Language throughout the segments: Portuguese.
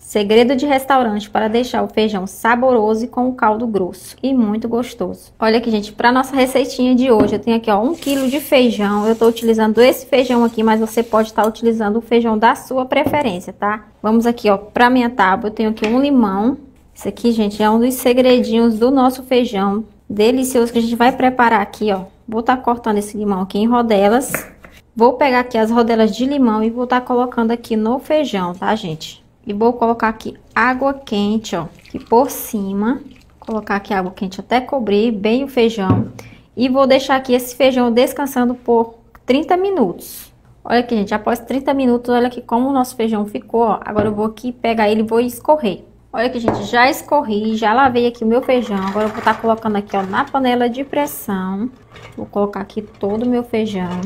Segredo de restaurante para deixar o feijão saboroso e com o caldo grosso e muito gostoso. Olha aqui, gente, para nossa receitinha de hoje, eu tenho aqui, ó, um quilo de feijão. Eu tô utilizando esse feijão aqui, mas você pode estar utilizando o feijão da sua preferência, tá? Vamos aqui, ó, para minha tábua, eu tenho aqui um limão. Esse aqui, gente, é um dos segredinhos do nosso feijão delicioso que a gente vai preparar aqui, ó. Vou estar tá cortando esse limão aqui em rodelas. Vou pegar aqui as rodelas de limão e vou estar tá colocando aqui no feijão, tá, gente? E vou colocar aqui água quente, ó, aqui por cima. Colocar aqui água quente até cobrir bem o feijão. E vou deixar aqui esse feijão descansando por 30 minutos. Olha aqui, gente, após 30 minutos, olha aqui como o nosso feijão ficou, ó. Agora eu vou aqui pegar ele e vou escorrer. Olha aqui, gente, já escorri, já lavei aqui o meu feijão. Agora eu vou estar tá colocando aqui, ó, na panela de pressão. Vou colocar aqui todo o meu feijão.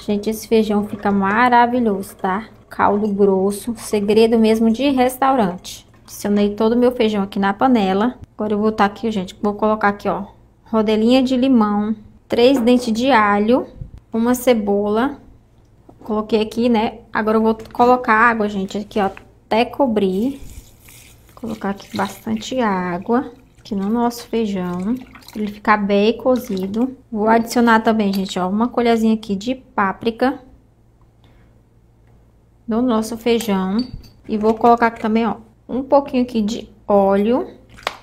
Gente, esse feijão fica maravilhoso, tá? Caldo grosso, segredo mesmo de restaurante. Adicionei todo o meu feijão aqui na panela. Agora eu vou botar aqui, gente, vou colocar aqui, ó, rodelinha de limão, três dentes de alho, uma cebola. Coloquei aqui, né? Agora eu vou colocar água, gente, aqui, ó, até cobrir. Vou colocar aqui bastante água aqui no nosso feijão, para ele ficar bem cozido. Vou adicionar também, gente, ó, uma colherzinha aqui de páprica no nosso feijão. E vou colocar aqui também, ó, um pouquinho aqui de óleo.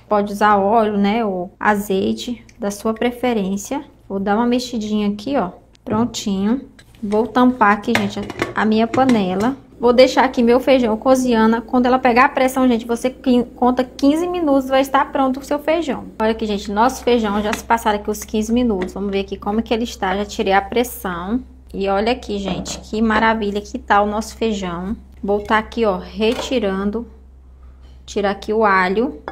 Pode usar óleo, né, ou azeite, da sua preferência. Vou dar uma mexidinha aqui, ó, prontinho. Vou tampar aqui, gente, a minha panela. Vou deixar aqui meu feijão cozinhando. Quando ela pegar a pressão, gente, você conta 15 minutos, vai estar pronto o seu feijão. Olha aqui, gente, nosso feijão já se passaram aqui os 15 minutos. Vamos ver aqui como que ele está. Já tirei a pressão. E olha aqui, gente, que maravilha que tá o nosso feijão. Vou tá aqui, ó, retirando. Tirar aqui o alho.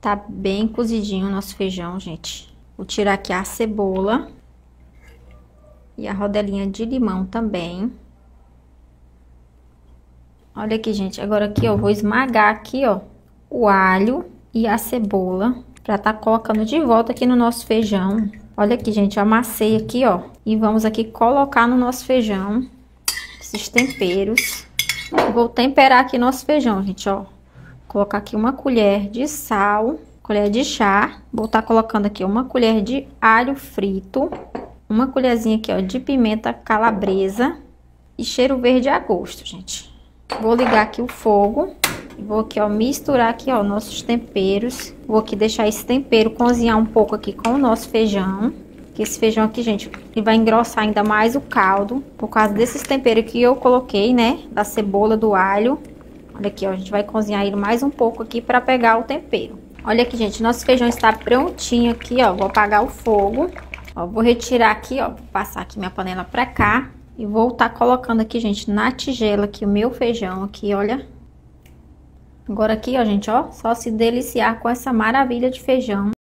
Tá bem cozidinho o nosso feijão, gente. Vou tirar aqui a cebola. E a rodelinha de limão também. Olha aqui, gente. Agora aqui, ó, vou esmagar aqui, ó, o alho e a cebola. Pra tá colocando de volta aqui no nosso feijão. Olha aqui, gente, amassei aqui, ó. E vamos aqui colocar no nosso feijão esses temperos. Vou temperar aqui nosso feijão, gente, ó. Colocar aqui uma colher de sal, colher de chá. Vou estar tá colocando aqui uma colher de alho frito. Uma colherzinha aqui, ó, de pimenta calabresa. E cheiro verde a gosto, gente. Vou ligar aqui o fogo. Vou aqui, ó, misturar aqui, ó, nossos temperos. Vou aqui deixar esse tempero cozinhar um pouco aqui com o nosso feijão. Que esse feijão aqui, gente, ele vai engrossar ainda mais o caldo. Por causa desses temperos que eu coloquei, né? Da cebola, do alho. Olha aqui, ó, a gente vai cozinhar ele mais um pouco aqui para pegar o tempero. Olha aqui, gente, nosso feijão está prontinho aqui, ó. Vou apagar o fogo. Ó, vou retirar aqui, ó, vou passar aqui minha panela para cá. E vou estar tá colocando aqui, gente, na tigela aqui o meu feijão aqui, olha. Agora aqui, ó, gente, ó, só se deliciar com essa maravilha de feijão.